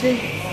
对。